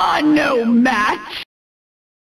are no match!